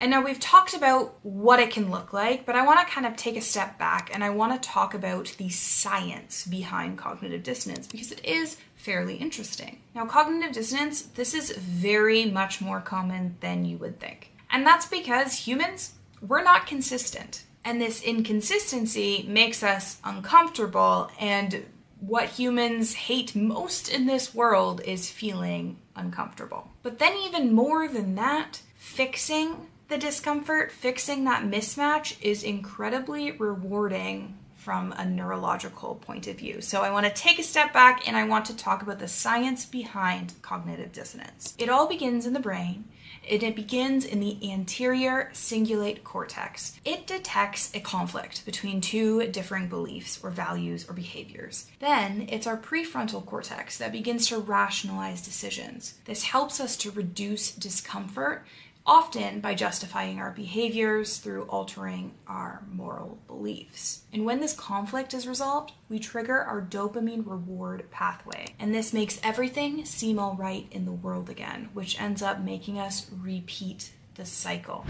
And now we've talked about what it can look like, but I want to kind of take a step back and I want to talk about the science behind cognitive dissonance because it is fairly interesting. Now, cognitive dissonance, this is very much more common than you would think. And that's because humans, we're not consistent. And this inconsistency makes us uncomfortable. And what humans hate most in this world is feeling uncomfortable. But then, even more than that, fixing the discomfort, fixing that mismatch is incredibly rewarding from a neurological point of view. So I want to take a step back and I want to talk about the science behind cognitive dissonance. It all begins in the brain and it begins in the anterior cingulate cortex. It detects a conflict between two differing beliefs or values or behaviors. Then it's our prefrontal cortex that begins to rationalize decisions. This helps us to reduce discomfort often by justifying our behaviors through altering our moral beliefs. And when this conflict is resolved, we trigger our dopamine reward pathway. And this makes everything seem all right in the world again, which ends up making us repeat the cycle.